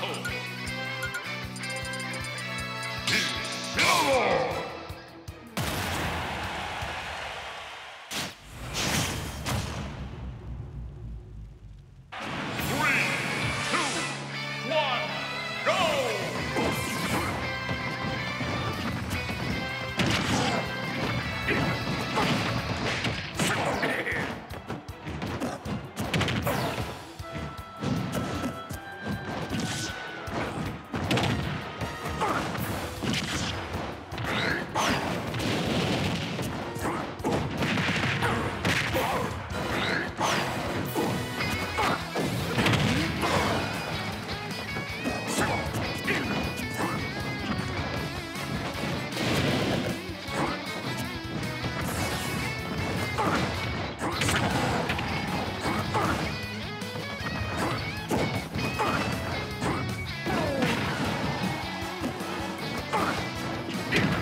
battle. Game!